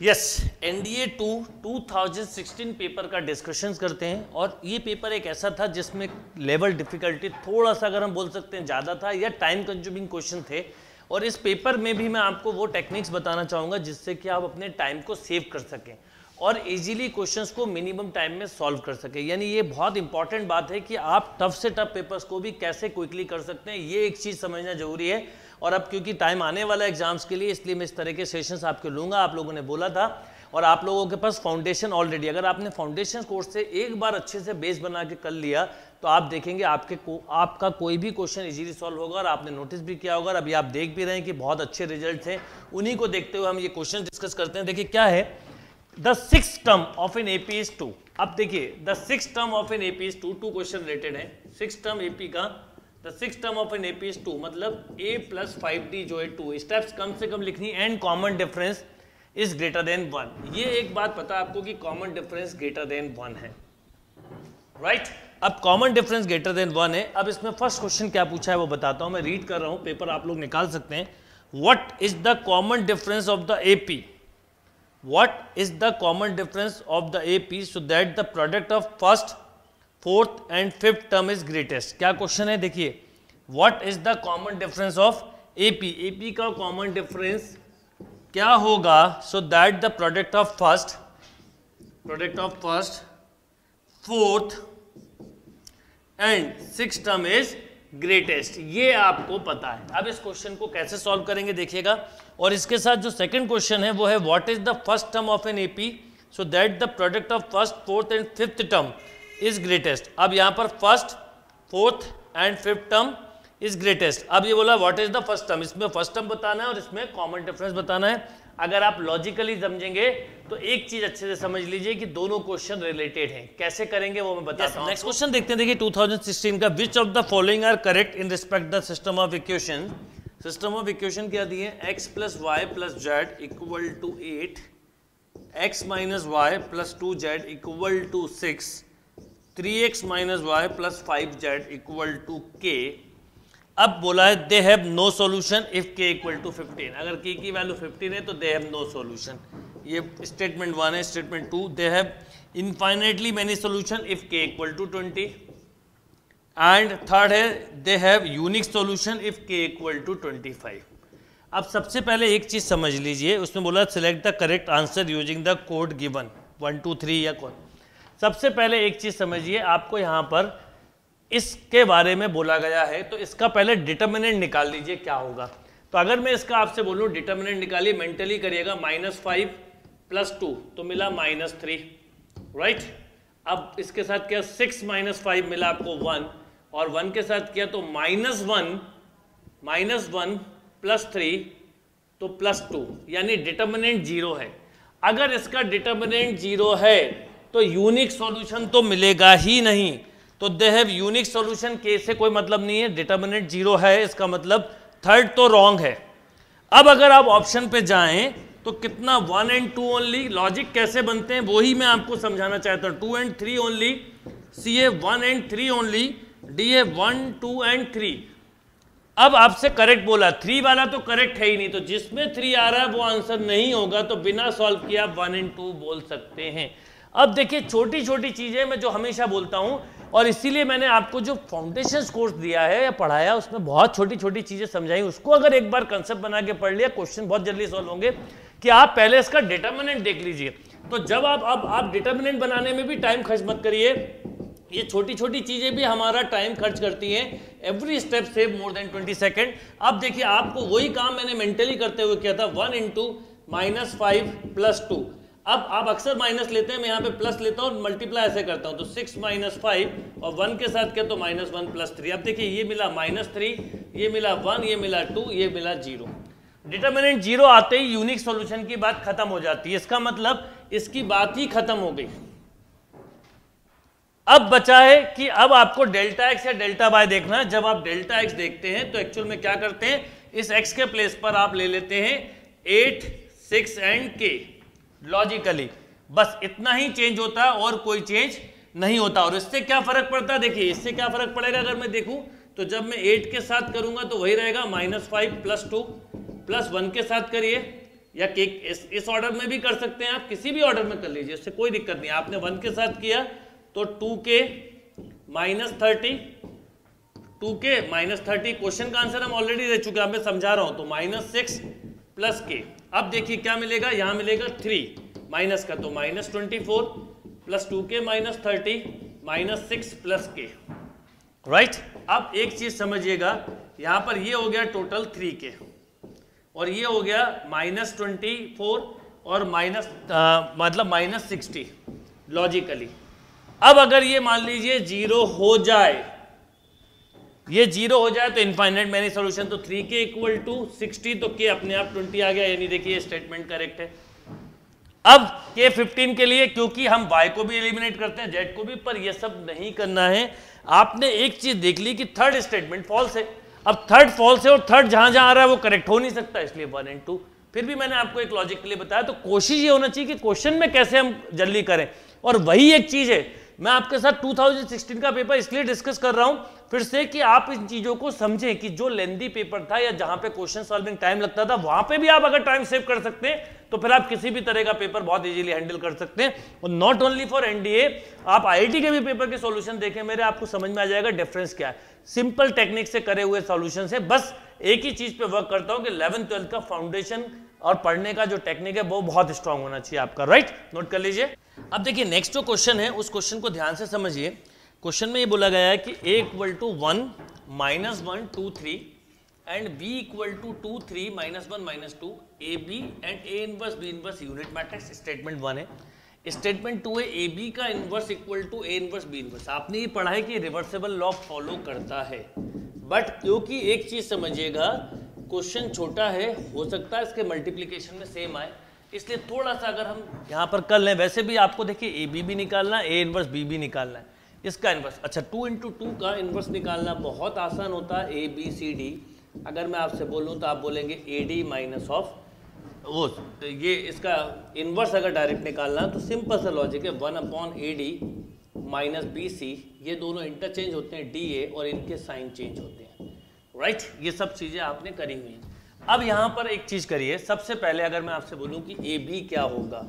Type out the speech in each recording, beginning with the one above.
Yes NDA two 2016 paper का discussions करते हैं और ये पेपर एक ऐसा था जिसमें लेवल डिफिकल्टी थोड़ा सा अगर हम बोल सकते हैं ज़्यादा था या टाइम कंज्यूमिंग क्वेश्चन थे। और इस पेपर में भी मैं आपको वो टेक्निक्स बताना चाहूँगा जिससे कि आप अपने टाइम को सेव कर सकें और इजीली क्वेश्चंस को मिनिमम टाइम में सॉल्व कर सके। यानी ये बहुत इंपॉर्टेंट बात है कि आप टफ से टफ पेपर्स को भी कैसे क्विकली कर सकते हैं। ये एक चीज़ समझना ज़रूरी है और अब क्योंकि टाइम आने वाला है एग्ज़ाम्स के लिए, इसलिए मैं इस तरह के सेशंस आपके लूँगा। आप लोगों ने बोला था। और आप लोगों के पास फाउंडेशन ऑलरेडी अगर आपने फाउंडेशन कोर्स से एक बार अच्छे से बेस बना के कर लिया तो आप देखेंगे आपके को, आपका कोई भी क्वेश्चन इजीली सॉल्व होगा और आपने नोटिस भी किया होगा और अभी आप देख भी रहे हैं कि बहुत अच्छे रिज़ल्ट हैं। उन्हीं को देखते हुए हम ये क्वेश्चन डिस्कस करते हैं। देखिए क्या है? The six term of an AP is two अब देखिए the six term of an AP is two two question related है। सिक्स टर्म एपी का the six term of an AP is two मतलब ए प्लस फाइव डी जो है two steps कम से कम लिखनी and common difference is greater than one ये एक बात पता आपको कि common difference greater than one है। Right right? अब common difference greater than one है। अब इसमें फ़र्स्ट क्वेश्चन क्या पूछा है वो बताता हूँ। मैं रीड कर रहा हूँ। पेपर आप लोग निकाल सकते हैं। What is the common difference of the AP what is the common difference of the AP so that the product of first fourth and fifth term is greatest. क्या क्वेश्चन है? देखिए what is the common difference of AP AP का common difference क्या होगा? So that the product of first product of first fourth and six term is greatest ये आपको पता है। अब इस क्वेश्चन को कैसे सॉल्व करेंगे देखिएगा। और इसके साथ जो सेकंड क्वेश्चन है, वो है what is the first term of an AP so that the product of first fourth and fifth term is greatest अब यहाँ पर first fourth and fifth term is greatest अब ये बोला what is the first term इसमें first term बताना है और इसमें कॉमन डिफरेंस बताना है। अगर आप लॉजिकली समझेंगे तो एक चीज़ अच्छे से समझ लीजिए कि दोनों क्वेश्चन रिलेटेड हैं। कैसे करेंगे वो मैं बताता हूँ नेक्स्ट क्वेश्चन देखते हैं। देखिए 2016 का which of the following are correct in respect the system of equation system of equation क्या दिए x plus y plus z equal to eight x minus y plus two z equal to six three x minus y plus five z equal to k अब बोला है they have no solution if k equal to 15 अगर k की value 15 है तो they have no solution ये statement one है statement two they have infinitely many solution if k equal to 20 and third है they have unique solution if k equal to 25 अब सबसे पहले एक चीज़ समझ लीजिए, उसमें बोला select the correct answer using the code given one two three या कौन? सबसे पहले एक चीज़ समझिए, आपको यहाँ पर इसके बारे में बोला गया है तो इसका पहले डिटर्मिनेंट निकाल लीजिए क्या होगा। तो अगर मैं इसका आपसे बोलूँ डिटर्मिनेंट निकालिए मेंटली करिएगा माइनस फाइव प्लस टू तो मिला माइनस थ्री राइट अब इसके साथ क्या सिक्स माइनस फाइव मिला आपको वन और वन के साथ किया तो minus one minus one plus three तो प्लस टू यानी डिटर्मिनेंट ज़ीरो है। अगर इसका डिटर्मिनेंट ज़ीरो है तो यूनिक सॉल्यूशन तो मिलेगा ही नहीं। तो दे हैव यूनिक सॉल्यूशन के से कोई मतलब नहीं है। डिटर्मिनेंट ज़ीरो है, इसका मतलब थर्ड तो रॉन्ग है। अब अगर आप ऑप्शन पे जाएँ तो कितना one and two only logic कैसे बनते हैं, वही मैं आपको समझाना चाहता हूँ। Two and three only C a one and three only D a one two and three अब आपसे करेक्ट बोला थ्री वाला तो करेक्ट है ही नहीं तो जिसमें थ्री आ रहा है, वो आंसर नहीं होगा तो बिना सॉल्व किया वन एंड टू बोल सकते हैं। अब देखिए छोटी छोटी चीज़ें मैं जो हमेशा बोलता हूँ, और इसीलिए मैंने आपको जो फाउंडेशन कोर्स दिया है या पढ़ाया, उसमें बहुत छोटी छोटी चीज़ें समझाई। उसको अगर एक बार कंसेप्ट बना के पढ़ लिया क्वेश्चन बहुत जल्दी सॉल्व होंगे, कि आप पहले इसका डिटर्मिनेंट देख लीजिए। तो जब आप, अब आप डिटर्मिनेंट बनाने में भी टाइम खर्च मत करिए। ये छोटी छोटी चीज़ें भी हमारा टाइम खर्च करती हैं every step save more than twenty second अब देखिए, आपको वही काम मैंने मेंटली करते हुए किया था one into minus five plus two अब आप अक्सर माइनस लेते हैं, मैं यहाँ पे प्लस लेता हूँ मल्टीप्लाई ऐसे करता हूँ तो सिक्स माइनस फाइव और वन के साथ क्या तो माइनस वन प्लस थ्री अब देखिए, ये मिला माइनस थ्री ये मिला वन ये मिला टू ये मिला ज़ीरो डिटर्मिनेंट ज़ीरो आते ही यूनिक सॉल्यूशन की बात खत्म हो जाती है। इसका मतलब इसकी बात ही खत्म हो गई। अब बचा है कि अब आपको डेल्टा एक्स या डेल्टा वाई देखना है। जब आप डेल्टा एक्स देखते हैं तो एक्चुअल में क्या करते हैं? इस एक्स के प्लेस पर आप ले लेते हैं eight six and k logically बस इतना ही चेंज होता है और कोई चेंज नहीं होता। और इससे क्या फ़र्क पड़ता? है देखिए इससे क्या फ़र्क पड़ेगा अगर मैं देखूँ? तो जब मैं एट के साथ करूँगा तो वही रहेगा minus five plus two plus one के साथ करिए। या के इस, इस ऑर्डर में भी कर सकते हैं आप किसी भी ऑर्डर में कर लीजिए इससे कोई दिक्कत नहीं। आपने वन के साथ किया तो two k minus thirty two k minus thirty question का आंसर हम ऑलरेडी दे चुके हैं। मैं समझा रहा हूँ तो माइनस सिक्स प्लस के अब देखिए क्या मिलेगा, यहाँ मिलेगा थ्री माइनस का तो minus twenty four plus two k minus thirty minus six plus k right अब एक चीज़ समझिएगा, यहाँ पर ये हो गया टोटल थ्री के और ये हो गया माइनस ट्वेंटी फोर और माइनस मतलब माइनस सिक्सटी लॉजिकली अब अगर ये मान लीजिए ज़ीरो हो जाए ये ज़ीरो हो जाए तो इनफाइनाइट मैनी सोल्यूशन तो three k equal to sixty तो के अपने आप ट्वेंटी आ गया। यानी देखिए स्टेटमेंट करेक्ट है। अब के फिफ्टीन के लिए, क्योंकि हम वाई को भी एलिमिनेट करते हैं जेड को भी, पर ये सब नहीं करना है। आपने एक चीज़ देख ली कि थर्ड स्टेटमेंट फॉल्स है। अब थर्ड फॉल्स है और थर्ड जहाँ जहाँ आ रहा है, वो करेक्ट हो नहीं सकता, इसलिए वन एंड टू फिर भी मैंने आपको एक लॉजिक के लिए बताया तो कोशिश ये होना चाहिए कि क्वेश्चन में कैसे हम जल्दी करें। और वही एक चीज़ है मैं आपके साथ 2016 का पेपर इसलिए डिस्कस कर रहा हूँ, फिर से कि आप इन चीज़ों को समझें कि जो लेंदी पेपर था या जहाँ पे क्वेश्चन सॉल्विंग टाइम लगता था, वहाँ पे भी आप अगर टाइम सेव कर सकते हैं तो फिर आप किसी भी तरह का पेपर बहुत इजीली हैंडल कर सकते हैं। और नॉट ओनली फॉर एनडीए आप आईआईटी के भी पेपर के सॉल्यूशन देखें, मेरे आपको समझ में आ जाएगा डिफरेंस क्या है। सिंपल टेक्निक से करे हुए सॉल्यूशन से बस एक ही चीज़ पे वर्क करता हूँ कि 11th 12th का फाउंडेशन और पढ़ने का जो टेक्निक है, वो बहुत स्ट्रांग होना चाहिए आपका राइट नोट कर लीजिए। अब देखिए नेक्स्ट जो क्वेश्चन है, उस क्वेश्चन को ध्यान से समझिए। क्वेश्चन में ये बोला गया है कि A equal to one minus one two three and B equal to two three minus one minus two A B and A inverse B inverse unit matrix statement one है। स्टेटमेंट टू है A B का inverse equal to A inverse B inverse आपने ये पढ़ा है कि reversible law follow करता है। बट क्योंकि एक चीज़ समझिएगा क्वेश्चन छोटा है, हो सकता है इसके मल्टीप्लीकेशन में सेम आए। इसलिए थोड़ा सा अगर हम यहाँ पर कर लें, वैसे भी आपको देखिए ए बी भी निकालना है ए इनवर्स बी भी निकालना है। इसका इनवर्स अच्छा टू इंटू टू का इनवर्स निकालना बहुत आसान होता है ए बी सी डी अगर मैं आपसे बोलूँ तो आप बोलेंगे ए डी माइनस ऑफ़ वो तो ये इसका इन्वर्स अगर डायरेक्ट निकालना तो सिंपल सा लॉजिक है one upon a d minus b c ये दोनों इंटरचेंज होते हैं डी ए और इनके साइन चेंज होते हैं। राइट ये सब चीज़ें आपने करी हुई हैं। अब यहाँ पर एक चीज़ करिए। सबसे पहले अगर मैं आपसे बोलूँ कि ए बी क्या होगा?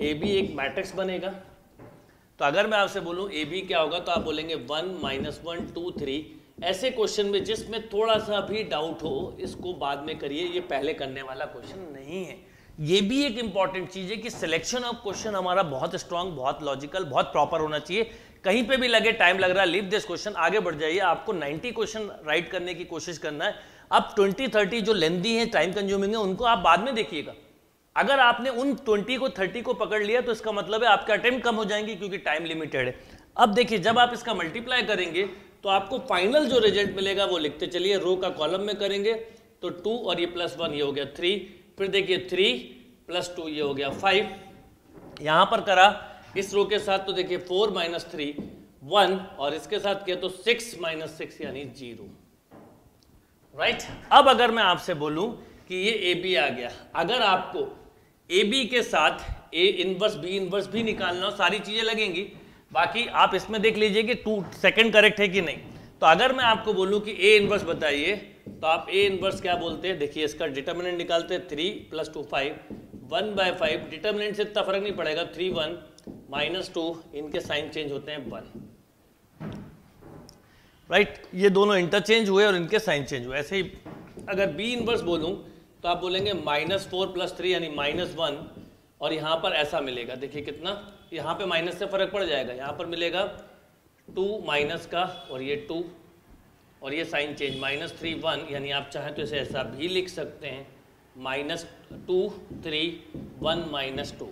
ए बी एक मैट्रिक्स बनेगा। तो अगर मैं आपसे बोलूँ ए बी क्या होगा तो आप बोलेंगे one minus one, two, three. ऐसे क्वेश्चन में जिसमें थोड़ा सा भी डाउट हो, इसको बाद में करिए। ये पहले करने वाला क्वेश्चन नहीं है। ये भी एक इंपॉर्टेंट चीज़ है कि सिलेक्शन ऑफ़ क्वेश्चन हमारा बहुत स्ट्रांग बहुत लॉजिकल बहुत प्रॉपर होना चाहिए। कहीं पे भी लगे टाइम लग रहा है लीव दिस क्वेश्चन आगे बढ़ जाइए, आपको 90 क्वेश्चन राइट करने की कोशिश करना है। अब 20 30 जो लेंदी है टाइम कंज्यूमिंग है, उनको आप बाद में देखिएगा। अगर आपने उन 20 को 30 को पकड़ लिया तो इसका मतलब है आपके अटेम्प्ट कम हो जाएँगे, क्योंकि टाइम लिमिटेड है। अब देखिए, जब आप इसका मल्टीप्लाई करेंगे तो आपको फाइनल जो रिज़ल्ट मिलेगा, वो लिखते चलिए रो का कॉलम में करेंगे तो टू और ये प्लस वन ये हो गया थ्री फिर देखिए थ्री प्लस टू ये हो गया फाइव यहाँ पर करा इस रो के साथ तो देखिए फोर माइनस थ्री, वन, और इसके साथ किया तो सिक्स माइनस सिक्स यानी ज़ीरो। राइट अब अगर मैं आपसे बोलूँ कि ये ए बी आ गया, अगर आपको ए बी के साथ ए इनवर्स, बी इनवर्स भी निकालना हो, सारी चीज़ें लगेंगी, बाकी आप इसमें देख लीजिए कि टू सेकंड करेक्ट है कि नहीं। तो अगर मैं आपको बोलूँ कि ए इनवर्स बताइए तो आप ए इनवर्स क्या बोलते हैं? देखिए, इसका डिटर्मिनेंट निकालते हैं three plus two five one by five determinant से इतना फ़र्क नहीं पड़ेगा थ्री वन माइनस टू इनके साइन चेंज होते हैं वन। Right right? ये दोनों इंटरचेंज हुए और इनके साइन चेंज हुए। ऐसे ही अगर बी इनवर्स बोलूँ तो आप बोलेंगे माइनस फोर प्लस थ्री यानी माइनस वन और यहाँ पर ऐसा मिलेगा। देखिए कितना। यहाँ पे माइनस से फ़र्क पड़ जाएगा। यहाँ पर मिलेगा टू माइनस का और ये टू और ये sign change. Minus three one यानी आप चाहें तो इसे ऐसा भी लिख सकते हैं। Minus two three one minus two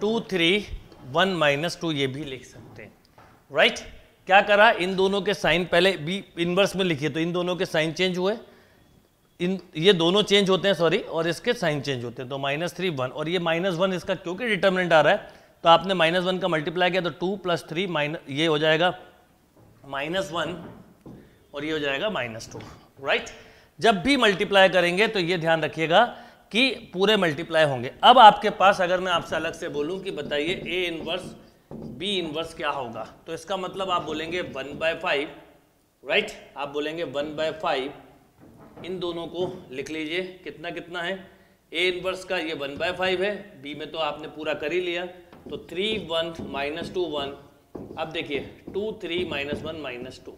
two three one minus two ये भी लिख सकते हैं। Right right? क्या करा? इन दोनों के साइन पहले बी इनवर्स में लिखिए तो इन दोनों के साइन चेंज हुए। इन, ये दोनों चेंज होते हैं सॉरी और इसके साइन चेंज होते हैं तो माइनस थ्री वन और ये माइनस वन इसका क्योंकि डिटर्मिनेंट आ रहा है तो आपने माइनस वन का मल्टीप्लाई किया तो टू प्लस थ्री माइनस ये हो जाएगा माइनस वन और ये हो जाएगा माइनस टू राइट जब भी मल्टीप्लाई करेंगे तो ये ध्यान रखिएगा कि पूरे मल्टीप्लाई होंगे। अब आपके पास अगर मैं आपसे अलग से बोलूँ कि बताइए ए इनवर्स बी इनवर्स क्या होगा? तो इसका मतलब आप बोलेंगे वन बाय फाइव राइट आप बोलेंगे वन बाय फाइव इन दोनों को लिख लीजिए। कितना कितना है? ए इनवर्स का ये वन बाय फाइव है। बी में तो आपने पूरा कर ही लिया। तो three one minus two one अब देखिए two three minus one minus two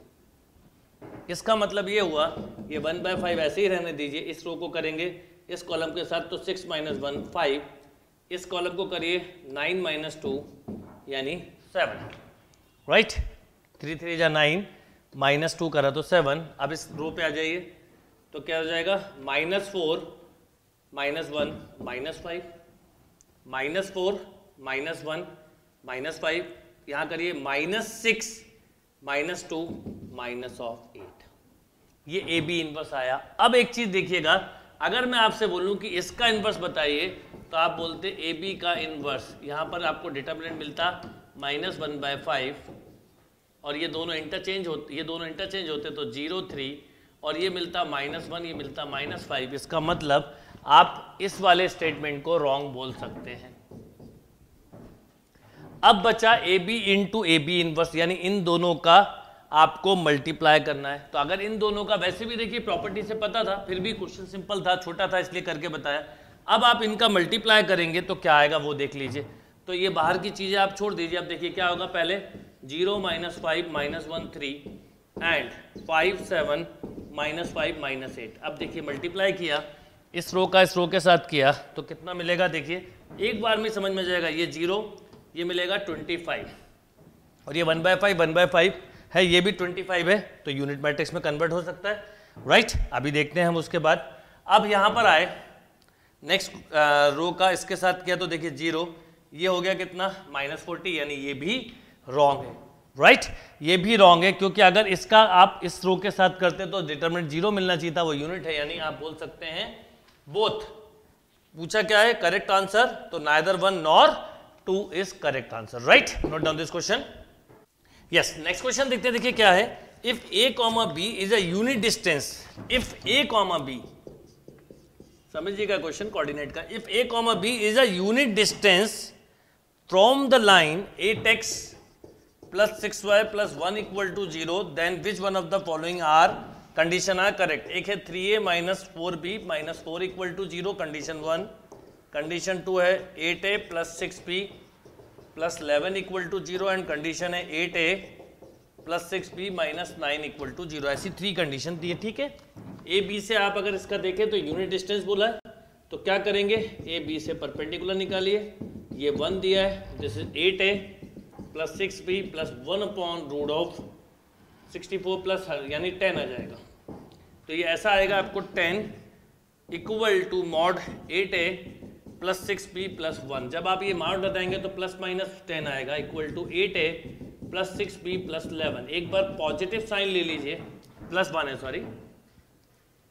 इसका मतलब ये हुआ, ये वन बाय फाइव ऐसे ही रहने दीजिए। इस रो को करेंगे। इस कॉलम के साथ तो सिक्स माइनस वन फाइव, इस कॉलम को करिए नाइन माइनस टू, यानी सेवन। राइट थ्री थ्री या नाइन, माइनस टू करा तो सेवन। अब इस रो पे आ जाइए तो क्या हो जाएगा? Minus four, minus one, minus five, minus four, minus one, minus five. यहाँ करिए minus six, minus two, minus of eight. ये ए बी इनवर्स आया। अब एक चीज़ देखिएगा अगर मैं आपसे बोलूँ कि इसका इनवर्स बताइए तो आप बोलते ए बी का इनवर्स यहाँ पर आपको डिटर्मिनेंट मिलता माइनस वन बाय फाइव और ये दोनों इंटरचेंज होते, ये दोनों इंटरचेंज होते तो ज़ीरो थ्री और ये मिलता माइनस वन ये मिलता माइनस फाइव इसका मतलब आप इस वाले स्टेटमेंट को रॉन्ग बोल सकते हैं। अब बचा A B into A B inverse यानी इन दोनों का आपको मल्टीप्लाई करना है। तो अगर इन दोनों का, वैसे भी देखिए प्रॉपर्टी से पता था, फिर भी क्वेश्चन सिंपल था, छोटा था, इसलिए करके बताया। अब आप इनका मल्टीप्लाई करेंगे तो क्या आएगा वो देख लीजिए। तो ये बाहर की चीज़ें आप छोड़ दीजिए, अब देखिए क्या होगा पहले। Zero minus five minus one three and five seven minus five minus eight अब देखिए मल्टीप्लाई किया, इस रो का इस रो के साथ किया तो कितना मिलेगा देखिए। एक बार में समझ में जाएगा, ये ज़ीरो ये मिलेगा ट्वेंटी फाइव और ये one by five one by five है, ये भी ट्वेंटी फाइव है तो यूनिट मैट्रिक्स में कन्वर्ट हो सकता है। राइट? अभी देखते हैं हम उसके बाद। अब यहाँ पर आए। नेक्स्ट रो का इसके साथ किया तो देखिए ज़ीरो ये हो गया कितना? माइनस फोर्टी यानी ये भी रॉन्ग है। Right right? ये भी रॉन्ग है, क्योंकि अगर इसका आप इस रो के साथ करते तो डिटर्मिनेंट ज़ीरो मिलना चाहिए था, वो यूनिट है, यानी आप बोल सकते हैं बोथ पूछा क्या है? करेक्ट आंसर तो neither one nor two is correct answer right note down this question yes next question देखते हैं, देखिए क्या है। If a comma b is a unit distance if a comma b समझिएगा क्वेश्चन कोऑर्डिनेट का। If a comma b is a unit distance from the line eight x plus six y plus one equal to zero then which one of the following are condition are correct एक है three A minus four B minus four equal to zero condition one condition two है eight A plus six B plus eleven equal to zero and condition है eight A, plus six B minus nine equal to zero. ऐसी three condition दी है, ठीक है? A, B से आप अगर इसका देखें तो यूनिट डिस्टेंस बोला है। तो क्या करेंगे? ए, बी से परपेंडिकुलर निकालिए। ये वन दिया है this is eight A plus six B plus one upon root of sixty four plus यानी टेन आ जाएगा। तो ये ऐसा आएगा आपको ten equal to mod eight A plus six B plus one जब आप ये मार्क बताएँगे तो प्लस माइनस टेन आएगा equal to eight A plus six B plus eleven एक बार पॉजिटिव साइन ले लीजिए. प्लस वन है सॉरी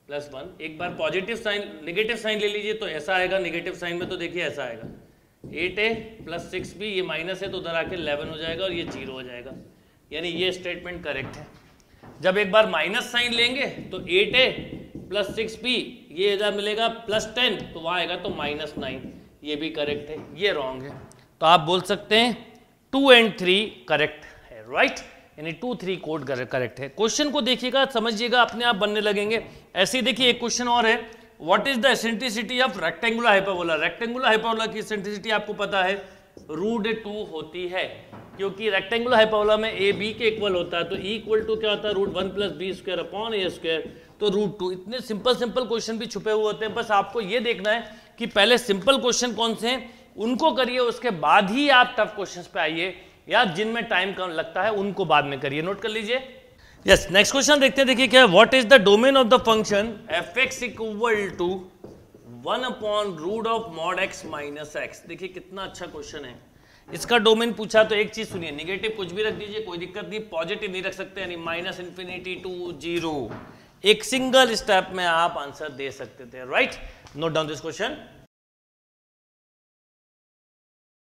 प्लस वन एक बार पॉजिटिव साइन निगेटिव साइन ले लीजिए तो ऐसा आएगा. निगेटिव साइन में तो देखिए ऐसा आएगा. Eight A plus six B ये माइनस है तो उधर आके इलेवन हो जाएगा और ये ज़ीरो हो जाएगा. यानी ये स्टेटमेंट करेक्ट है. जब एक बार माइनस साइन लेंगे तो eight A plus six B, ये इधर मिलेगा प्लस टेन तो वहाँ आएगा तो माइनस नाइन। ये भी करेक्ट है, ये रॉन्ग है। तो आप बोल सकते हैं टू एंड थ्री करेक्ट है राइट यानी टू थ्री कोड करेक्ट है। क्वेश्चन को देखिएगा, समझिएगा, अपने आप बनने लगेंगे। ऐसे ही देखिए, एक क्वेश्चन और है। What is the eccentricity of rectangular hyperbola rectangular hyperbola की एसेंट्रिसिटी आपको पता है रूट टू होती है। क्योंकि रेक्टेंगुलर हाइपरबोला में ए बी के इक्वल होता है तो इक्वल टू क्या होता है? Root one plus B square upon A square तो रूट टू इतने सिंपल सिंपल क्वेश्चन भी छुपे हुए होते हैं। बस आपको ये देखना है कि पहले सिंपल क्वेश्चन कौन से हैं? उनको करिए, उसके बाद ही आप टफ क्वेश्चंस पे आइए। या जिनमें टाइम कम लगता है, उनको बाद में करिए। नोट कर लीजिए। यस नेक्स्ट क्वेश्चन देखते हैं। देखिए क्या what is the domain of the function F X equal to one upon root of mod X minus X देखिए कितना अच्छा क्वेश्चन है। इसका डोमेन पूछा तो एक चीज़ सुनिए। निगेटिव कुछ भी रख दीजिए, कोई दिक्कत नहीं। पॉजिटिव नहीं रख सकते, यानी माइनस इन्फिनिटी टू ज़ीरो एक सिंगल स्टेप में आप आंसर दे सकते थे right note down this question